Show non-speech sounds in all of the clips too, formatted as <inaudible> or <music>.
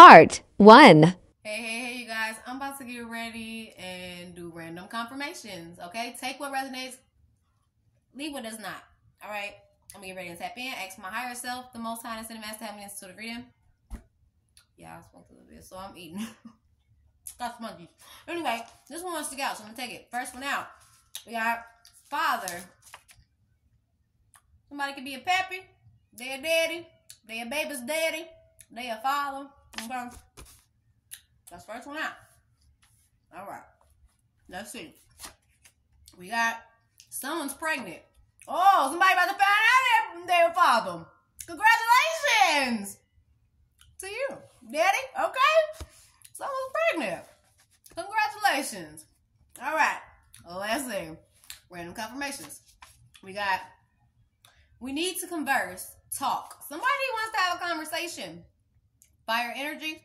Part 1 Hey, hey, hey, you guys. I'm about to get ready and do random confirmations, okay? Take what resonates, leave what does not, all right? I'm gonna get ready and tap in, ask my higher self, the most high and the master, have me into the freedom. Yeah, I spoke a little bit, so I'm eating. <laughs> Got monkeys. Anyway, this one wants to go, so I'm gonna take it. First one out. We got father. Somebody could be a pappy, they a daddy, they a baby's daddy, they a father. Okay. That's first one out. All right. Let's see. We got someone's pregnant. Oh, somebody about to find out they're father. Congratulations to you, Daddy. Okay. Someone's pregnant. Congratulations. All right. Let's see. Random confirmations. We got. We need to converse. Talk. Somebody wants to have a conversation. Fire energy.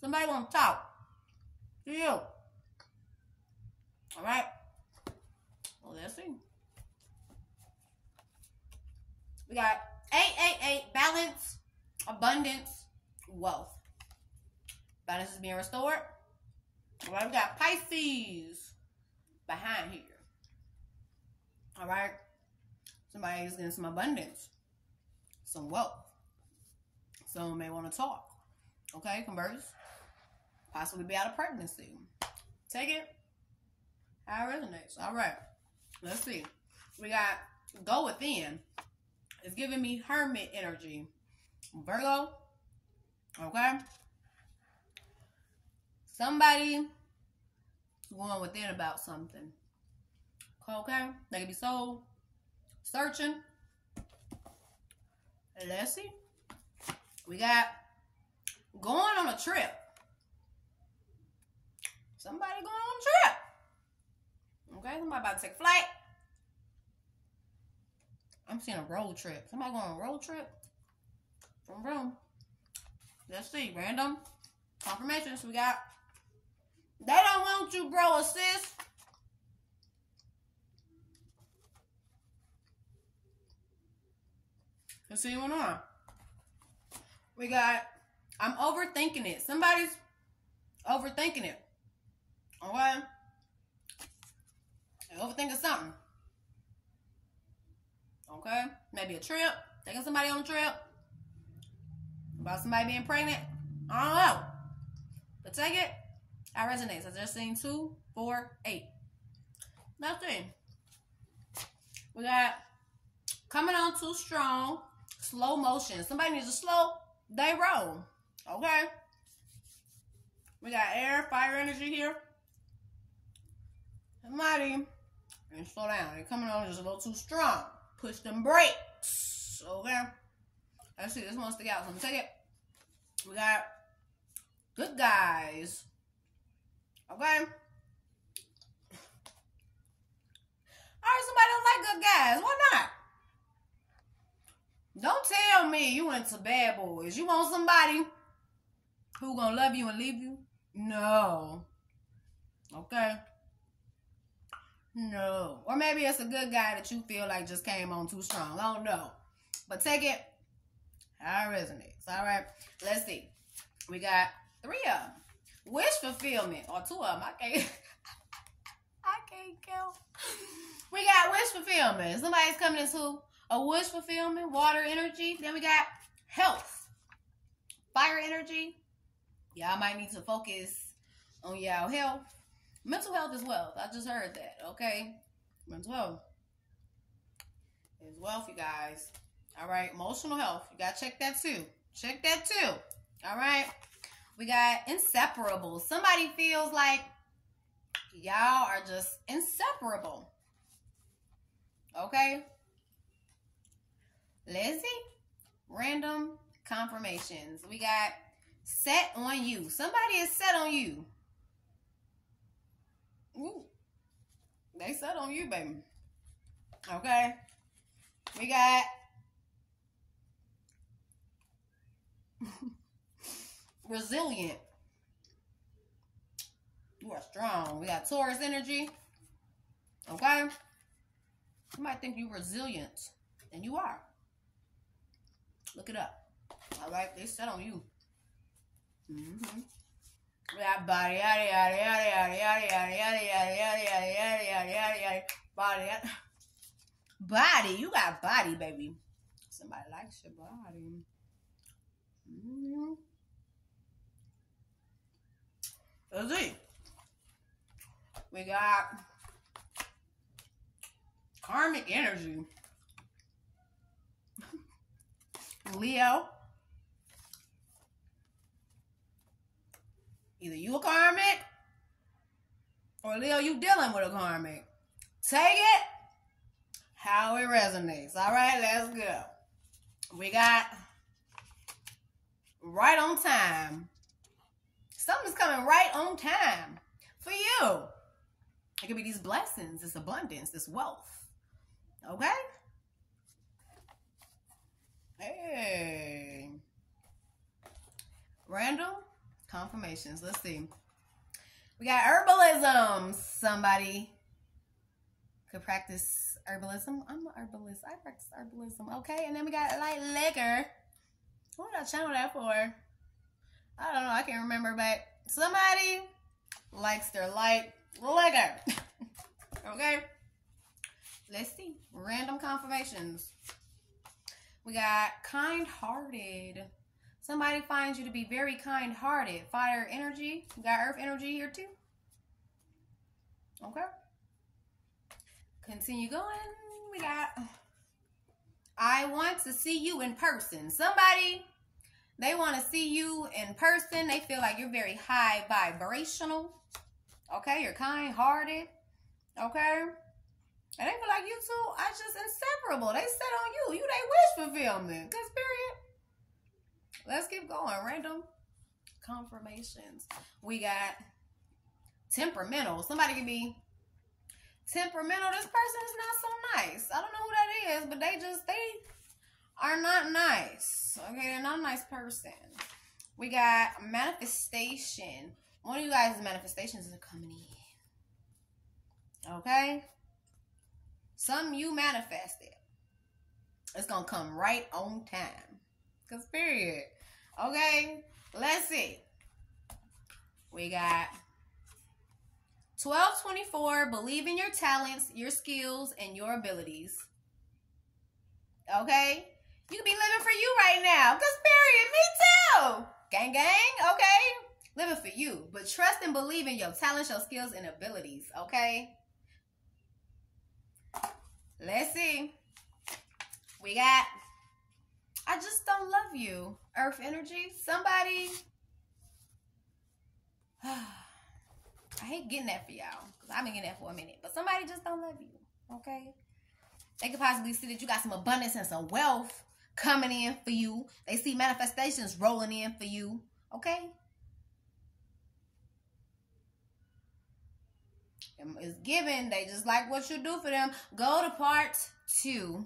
Somebody want to talk to you. All right. Well, let's see. We got 888 balance, abundance, wealth. Balance is being restored. All right, we got Pisces behind here. All right. Somebody is getting some abundance, some wealth. Some may want to talk. Okay, converse. Possibly be out of pregnancy. Take it how it resonates. All right. Let's see. We got go within. It's giving me hermit energy. Virgo. Okay. Somebody going within about something. Okay. They could be soul searching. Let's see. We got going on a trip. Somebody going on a trip. Okay, somebody about to take flight. I'm seeing a road trip. Somebody going on a road trip. From room. Let's see. Random confirmations we got. They don't want you, bro, or Let's see what's on. We got I'm overthinking it. Somebody's overthinking it. Okay? They're overthinking something. Okay? Maybe a trip. Taking somebody on a trip. About somebody being pregnant. I don't know. But take it. I resonates. I just seen two, four, eight. Nothing. We got coming on too strong. Slow motion. Somebody needs to slow they roll. Okay? We got air, fire energy here. Somebody, and slow down. They're coming on just a little too strong. Push them brakes. Okay? Let's see. This one's stick out. So I'm take it. We got good guys. Okay? Alright, somebody don't like good guys. Why not? Don't tell me you into bad boys. You want somebody who gonna love you and leave you? No. Okay. No. Or maybe it's a good guy that you feel like just came on too strong. I don't know. But take it how it resonates. All right. Let's see. We got three of them. Wish fulfillment. Or two of them. I can't. <laughs> I can't count. We got wish fulfillment. Somebody's coming into a wish fulfillment, water energy. Then we got health, fire energy. Y'all might need to focus on y'all health. Mental health as well. I just heard that. Okay. Mental health is wealth, you guys. All right. Emotional health. You got to check that too. Check that too. All right. We got inseparable. Somebody feels like y'all are just inseparable. Okay. Let's see. Random confirmations. We got set on you. Somebody is set on you. Ooh. They set on you, baby. Okay. We got <laughs> resilient. You are strong. We got Taurus energy. Okay. You might think you're resilient, and you are. Look it up. All right, they set on you. Mm-hmm. We got body, yada, yada, yada, yada, yada, yada, yada, yada, yada, yada, yada, yada, yada, yada, body, yada. Body, you got body, baby. Somebody likes your body. Mm-hmm. Let's see. We got karmic energy. Leo. Either you a karmic or Leo, you dealing with a karmic. Take it how it resonates. All right, let's go. We got right on time. Something's coming right on time for you. It could be these blessings, this abundance, this wealth. Okay? Hey. Random confirmations. Let's see. We got herbalism. Somebody could practice herbalism. I'm an herbalist. I practice herbalism. Okay. And then we got light liquor. What did I channel that for? I don't know. I can't remember, but somebody likes their light liquor. <laughs> okay. Let's see. Random confirmations. We got kind hearted. Somebody finds you to be very kind hearted. Fire energy. We got earth energy here too. Okay. Continue going. We got I want to see you in person. Somebody they want to see you in person. They feel like you're very high vibrational. Okay, you're kind hearted. Okay. And they feel like you two are just inseparable. They set on you. You they wish fulfillment. Cause period. Let's keep going. Random confirmations. We got temperamental. Somebody can be temperamental. This person is not so nice. I don't know who that is, but they just they are not nice. Okay, they're not a nice person. We got manifestation. One of you guys' manifestations are coming in. Okay? Some you manifested. It's gonna come right on time. Cause period. Okay, let's see. We got 1224. Believe in your talents, your skills, and your abilities. Okay? You be living for you right now. Cause period, me too. Gang gang, okay? Living for you. But trust and believe in your talents, your skills, and abilities. Okay? Let's see. We got I just don't love you. Earth energy. Somebody. <sighs> I hate getting that for y'all. Because I've been getting that for a minute. But somebody just don't love you. Okay? They could possibly see that you got some abundance and some wealth coming in for you. They see manifestations rolling in for you. Okay? It's given. They just like what you do for them. Go to part two.